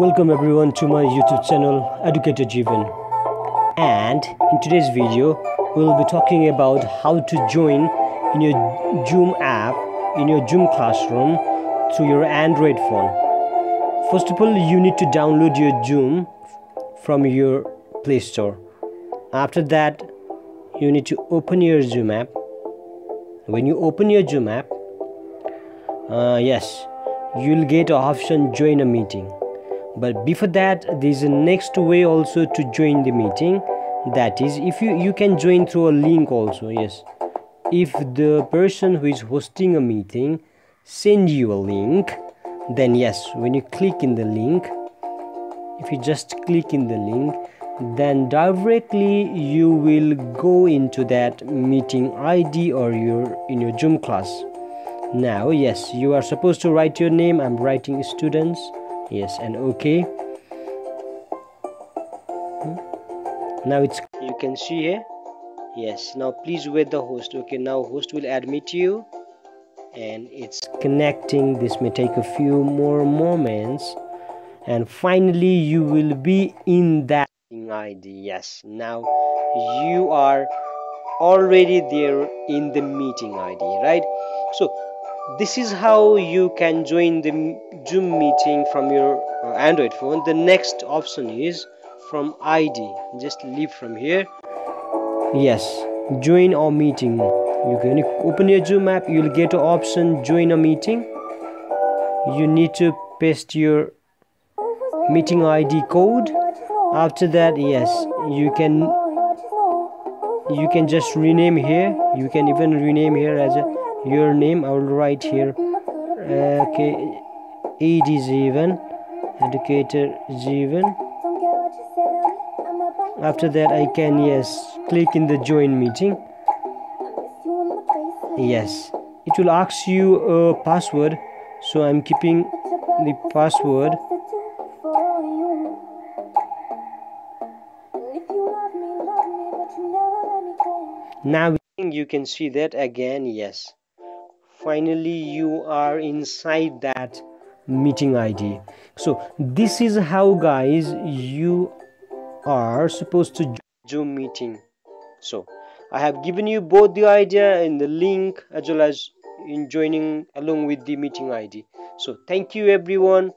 Welcome everyone to my YouTube channel Educator Jeevan. And in today's video, we'll be talking about how to join in your Zoom app in your Zoom classroom through your Android phone. First of all, you need to download your Zoom from your Play Store. After that, you need to open your Zoom app. When you open your Zoom app, uh, yes, you'll get an option join a meeting but before that there is a next way also to join the meeting. That is if you you can join through a link also yes. If the person who is hosting a meeting send you a link then yes when you click in the link if you just click in the link then directly you will go into that meeting id or your in your zoom class. Now yes you are supposed to write your name. I'm writing students yes and okay. Hmm. now it's you can see here. Yes now please wait the host. Okay now host will admit you. And it's connecting. This may take a few more moments. And finally you will be in that id yes. Now you are already there in the meeting id right? So this is how you can join the zoom meeting from your uh, android phone. The next option is from id just leave from here. Yes join our meeting. You can open your zoom app. You'll get an option join a meeting. You need to paste your meeting id code. After that yes you can you can just rename here. You can even rename here as a your name. I will write here. Okay ed Jeevan educator Jeevan after that I can yes click in the join meeting. Yes. It will ask you a password so I'm keeping the password. Now you can see that again yes. Finally you are inside that meeting id so this is how guys you are supposed to zoom meeting. So i have given you both the idea and the link as well as in joining along with the meeting id so thank you everyone